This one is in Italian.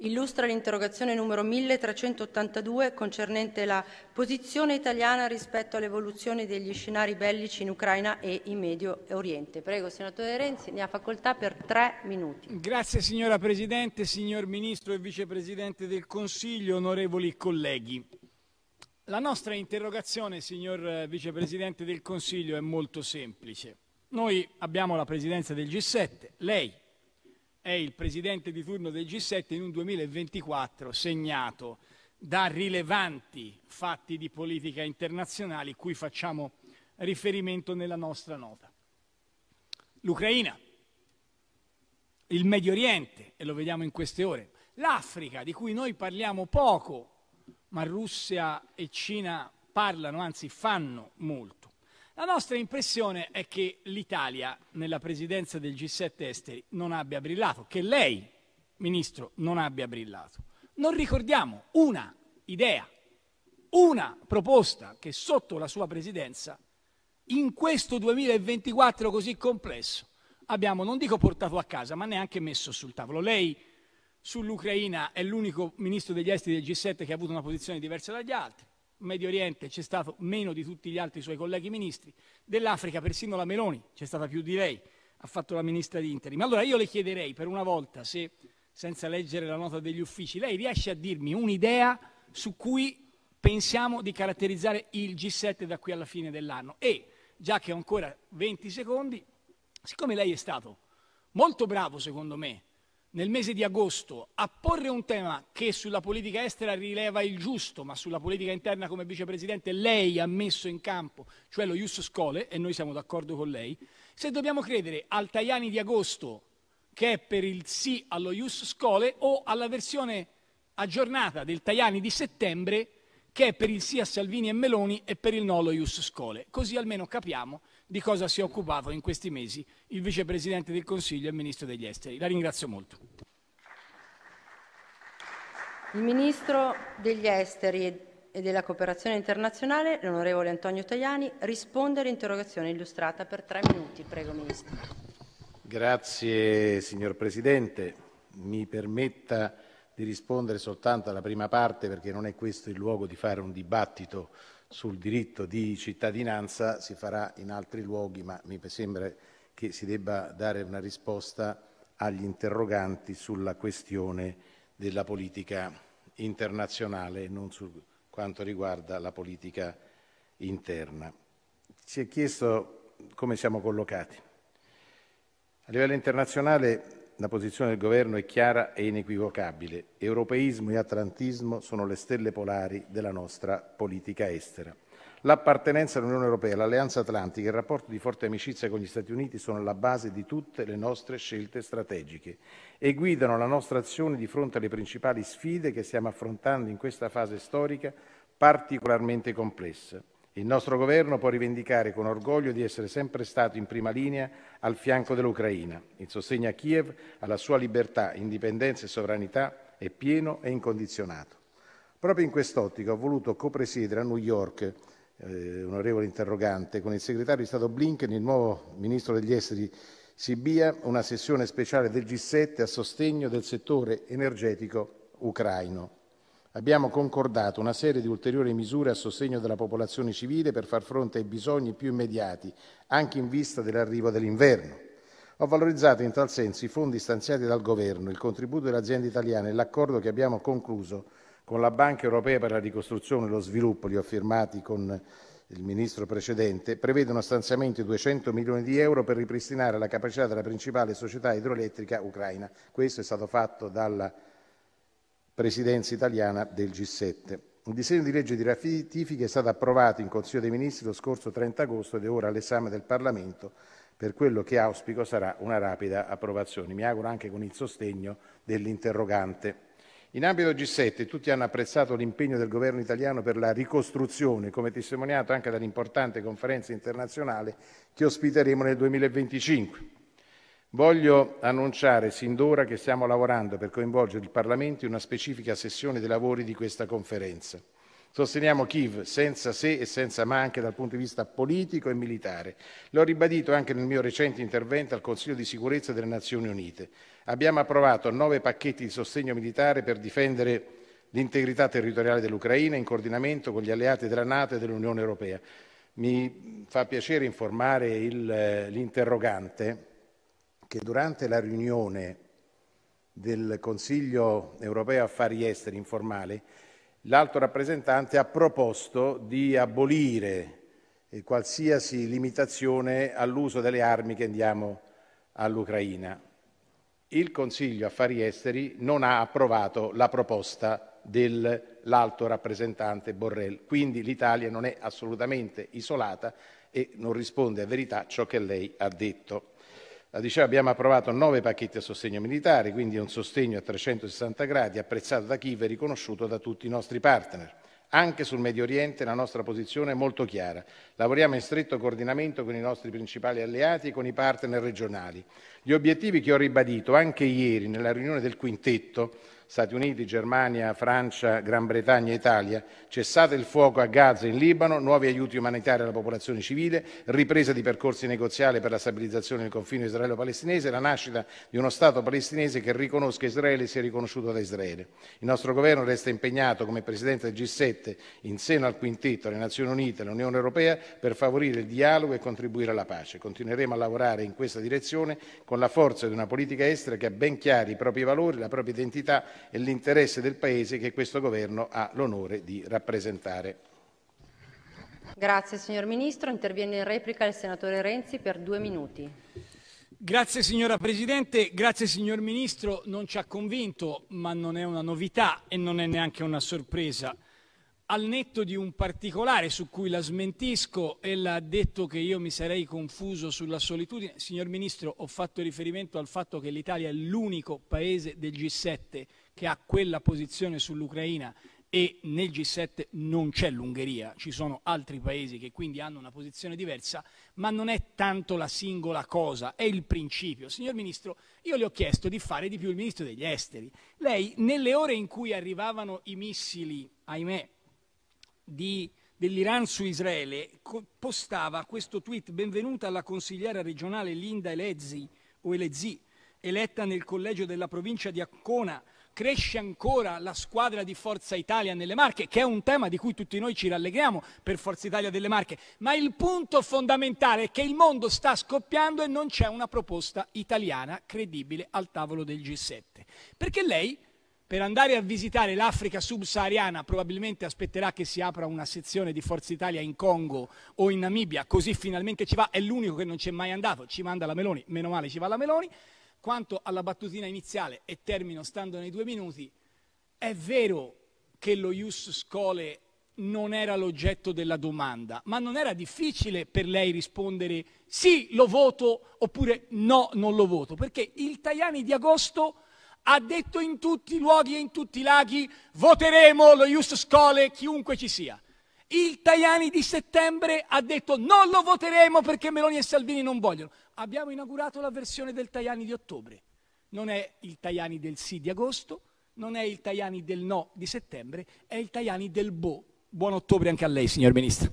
Illustra l'interrogazione numero 1382 concernente la posizione italiana rispetto all'evoluzione degli scenari bellici in Ucraina e in Medio Oriente. Prego, senatore Renzi, ne ha facoltà per tre minuti. Grazie signora Presidente, signor Ministro e Vicepresidente del Consiglio, onorevoli colleghi. La nostra interrogazione, signor Vicepresidente del Consiglio, è molto semplice. Noi abbiamo la Presidenza del G7, lei è il presidente di turno del G7 in un 2024 segnato da rilevanti fatti di politica internazionale cui facciamo riferimento nella nostra nota. L'Ucraina, il Medio Oriente, e lo vediamo in queste ore, l'Africa, di cui noi parliamo poco, ma Russia e Cina parlano, anzi fanno molto. La nostra impressione è che l'Italia, nella presidenza del G7 esteri, non abbia brillato, che lei, Ministro, non abbia brillato. Non ricordiamo una idea, una proposta che sotto la sua presidenza, in questo 2024 così complesso, abbiamo, non dico portato a casa, ma neanche messo sul tavolo. Lei sull'Ucraina è l'unico Ministro degli esteri del G7 che ha avuto una posizione diversa dagli altri. Medio Oriente c'è stato meno di tutti gli altri suoi colleghi ministri, dell'Africa persino la Meloni c'è stata più di lei, ha fatto la ministra di Interim. Allora io le chiederei per una volta se, senza leggere la nota degli uffici, lei riesce a dirmi un'idea su cui pensiamo di caratterizzare il G7 da qui alla fine dell'anno e, già che ho ancora 20 secondi, siccome lei è stato molto bravo secondo me nel mese di agosto a porre un tema che sulla politica estera rileva il giusto, ma sulla politica interna come vicepresidente lei ha messo in campo, cioè lo Ius Scole, e noi siamo d'accordo con lei, se dobbiamo credere al Tajani di agosto che è per il sì allo Ius Scole o alla versione aggiornata del Tajani di settembre che è per il sì a Salvini e Meloni e per il no allo Ius Scole. Così almeno capiamo di cosa si è occupato in questi mesi il Vicepresidente del Consiglio e il Ministro degli Esteri. La ringrazio molto. Il Ministro degli Esteri e della Cooperazione Internazionale, l'onorevole Antonio Tajani, risponde all'interrogazione illustrata per tre minuti. Prego, Ministro. Grazie, signor Presidente. Mi permetta di rispondere soltanto alla prima parte perché non è questo il luogo di fare un dibattito sul diritto di cittadinanza si farà in altri luoghi, ma mi sembra che si debba dare una risposta agli interroganti sulla questione della politica internazionale e non su quanto riguarda la politica interna. Si è chiesto come siamo collocati. A livello internazionale la posizione del Governo è chiara e inequivocabile. Europeismo e atlantismo sono le stelle polari della nostra politica estera. L'appartenenza all'Unione Europea, l'Alleanza Atlantica e il rapporto di forte amicizia con gli Stati Uniti sono la base di tutte le nostre scelte strategiche e guidano la nostra azione di fronte alle principali sfide che stiamo affrontando in questa fase storica particolarmente complessa. Il nostro Governo può rivendicare con orgoglio di essere sempre stato in prima linea al fianco dell'Ucraina. Il sostegno a Kiev, alla sua libertà, indipendenza e sovranità è pieno e incondizionato. Proprio in quest'ottica ho voluto copresiedere a New York, eh, onorevole interrogante, con il segretario di Stato Blinken, il nuovo ministro degli esteri Sibia, una sessione speciale del G7 a sostegno del settore energetico ucraino. Abbiamo concordato una serie di ulteriori misure a sostegno della popolazione civile per far fronte ai bisogni più immediati, anche in vista dell'arrivo dell'inverno. Ho valorizzato in tal senso i fondi stanziati dal Governo, il contributo delle aziende italiane e l'accordo che abbiamo concluso con la Banca europea per la ricostruzione e lo sviluppo, li ho firmati con il ministro precedente, prevedono stanziamento di 200 milioni di euro per ripristinare la capacità della principale società idroelettrica ucraina. Questo è stato fatto dalla Presidenza italiana del G7. Il disegno di legge di ratifica è stato approvato in Consiglio dei Ministri lo scorso 30 agosto ed è ora all'esame del Parlamento per quello che auspico sarà una rapida approvazione. Mi auguro anche con il sostegno dell'interrogante. In ambito G7 tutti hanno apprezzato l'impegno del governo italiano per la ricostruzione, come testimoniato anche dall'importante conferenza internazionale che ospiteremo nel 2025. Voglio annunciare sin d'ora che stiamo lavorando per coinvolgere il Parlamento in una specifica sessione dei lavori di questa conferenza. Sosteniamo Kiev senza se e senza ma anche dal punto di vista politico e militare. L'ho ribadito anche nel mio recente intervento al Consiglio di sicurezza delle Nazioni Unite. Abbiamo approvato nove pacchetti di sostegno militare per difendere l'integrità territoriale dell'Ucraina in coordinamento con gli alleati della Nato e dell'Unione Europea. Mi fa piacere informare l'interrogante che durante la riunione del Consiglio europeo affari esteri informale l'alto rappresentante ha proposto di abolire eh, qualsiasi limitazione all'uso delle armi che diamo all'Ucraina. Il Consiglio affari esteri non ha approvato la proposta dell'alto rappresentante Borrell, quindi l'Italia non è assolutamente isolata e non risponde a verità ciò che lei ha detto. Dicevo, abbiamo approvato nove pacchetti a sostegno militare, quindi un sostegno a 360 gradi, apprezzato da Kiev e riconosciuto da tutti i nostri partner. Anche sul Medio Oriente la nostra posizione è molto chiara. Lavoriamo in stretto coordinamento con i nostri principali alleati e con i partner regionali. Gli obiettivi che ho ribadito anche ieri nella riunione del quintetto Stati Uniti, Germania, Francia, Gran Bretagna e Italia, cessate il fuoco a Gaza e in Libano, nuovi aiuti umanitari alla popolazione civile, ripresa di percorsi negoziali per la stabilizzazione del confine israelo-palestinese la nascita di uno Stato palestinese che riconosca Israele e sia riconosciuto da Israele. Il nostro governo resta impegnato come Presidente del G7 in seno al quintetto, alle Nazioni Unite e all'Unione Europea per favorire il dialogo e contribuire alla pace. Continueremo a lavorare in questa direzione con la forza di una politica estera che ha ben chiari i propri valori, la propria identità e l'interesse del Paese che questo Governo ha l'onore di rappresentare. Grazie signor Ministro. Interviene in replica il senatore Renzi per due minuti. Grazie signora Presidente, grazie signor Ministro. Non ci ha convinto, ma non è una novità e non è neanche una sorpresa al netto di un particolare su cui la smentisco, ella ha detto che io mi sarei confuso sulla solitudine. Signor Ministro, ho fatto riferimento al fatto che l'Italia è l'unico paese del G7 che ha quella posizione sull'Ucraina e nel G7 non c'è l'Ungheria, ci sono altri paesi che quindi hanno una posizione diversa, ma non è tanto la singola cosa, è il principio. Signor Ministro, io le ho chiesto di fare di più il Ministro degli Esteri. Lei, nelle ore in cui arrivavano i missili, ahimè, dell'Iran su Israele postava questo tweet benvenuta alla consigliera regionale Linda Elezzi, o Elezzi eletta nel collegio della provincia di Accona cresce ancora la squadra di Forza Italia nelle Marche, che è un tema di cui tutti noi ci rallegriamo per Forza Italia delle Marche, ma il punto fondamentale è che il mondo sta scoppiando e non c'è una proposta italiana credibile al tavolo del G7. Perché lei per andare a visitare l'Africa subsahariana probabilmente aspetterà che si apra una sezione di Forza Italia in Congo o in Namibia, così finalmente ci va, è l'unico che non c'è mai andato, ci manda la Meloni, meno male ci va la Meloni. Quanto alla battutina iniziale, e termino stando nei due minuti, è vero che lo Ius Scole non era l'oggetto della domanda, ma non era difficile per lei rispondere sì, lo voto oppure no, non lo voto, perché il Tajani di agosto ha detto in tutti i luoghi e in tutti i laghi voteremo lo Ius Scole chiunque ci sia. Il Tajani di settembre ha detto non lo voteremo perché Meloni e Salvini non vogliono. Abbiamo inaugurato la versione del Tajani di ottobre. Non è il Tajani del sì di agosto, non è il Tajani del no di settembre, è il Tajani del boh. Buon ottobre anche a lei, signor Ministro.